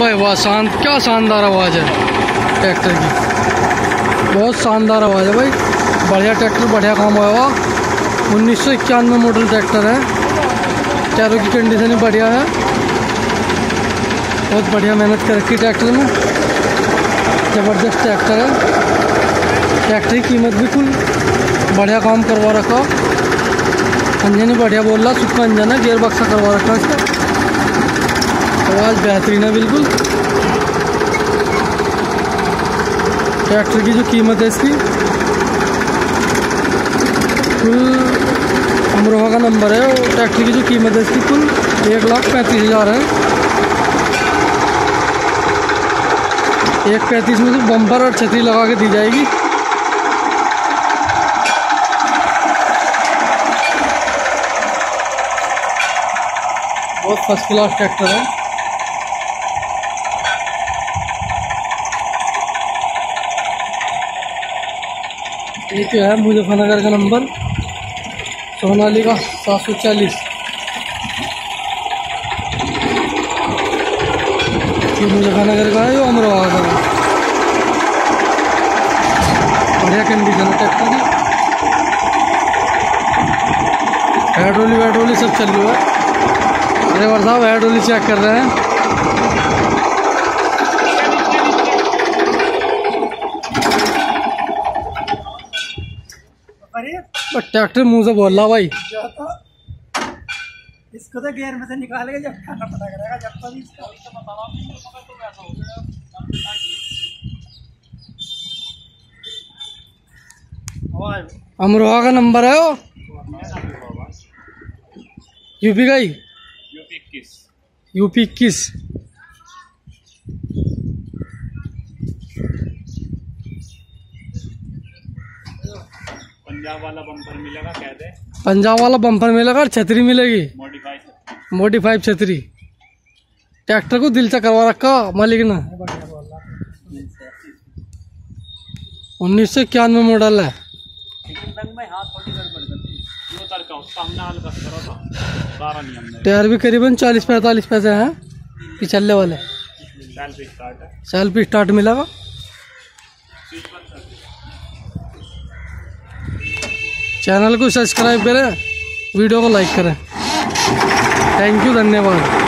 भाई, वाह, शांत, क्या शानदार आवाज़ है ट्रैक्टर की। बहुत शानदार आवाज़ है भाई। बढ़िया ट्रैक्टर, बढ़िया काम हुआ हुआ उन्नीस सौ इक्यानवे मॉडल ट्रैक्टर है। टायरों की कंडीशन बढ़िया है। बहुत बढ़िया मेहनत कर रखी ट्रैक्टर में ज़बरदस्त ट्रैक्टर है। ट्रैक्टर की कीमत भी कुल बढ़िया काम करवा रखा। इंजन ही बढ़िया बोल रहा सुखा इंजन है। गेयर बक्सा करवा रखा इसका। आवाज़ बेहतरीन है, बिल्कुल। ट्रैक्टर की जो कीमत है इसकी। कुल अमरोहा का नंबर है, और ट्रैक्टर की जो कीमत है इसकी कुल एक लाख पैंतीस हज़ार है। एक पैंतीस में से बम्पर और छतरी लगा के दी जाएगी। बहुत फ़र्स्ट क्लास ट्रैक्टर है। ये जो है मुजफ्फरनगर का नंबर सोनाली का सात सौ चालीस। ये मुजफ्फरनगर का है जो अमरोहा का बढ़िया कंडीशन है ट्रैक्टर की। हाइड्रोली वेड्रोली सब चल रहा है। ड्राइवर साहब हेड्रोली चेक कर रहे हैं। ट्रैक्टर मुँह से बोल रहा भाई। तो इसको तो गेयर में से निकाल के जब खाना पता करेगा जब तक इसका आवाज़ अमरोहा का नंबर है वो। यूपी का ही। यूपी इक्कीस। यूपी इक्कीस। पंजाब वाला बम्पर मिलेगा कह दे। पंजाब वाला बम्पर मिलेगा और छतरी मिलेगी। मॉडिफाई मोडिफाइड छतरी। ट्रैक्टर को दिल से करवा रखा मालिक ने। उन्नीस सौ इक्यानवे मॉडल है। नियम में टायर भी करीबन चालीस पैंतालीस पैसे हैं पिछले वाले। सेल्फ स्टार्ट है। मिलेगा। चैनल को सब्सक्राइब करें वीडियो को लाइक करें। थैंक यू धन्यवाद।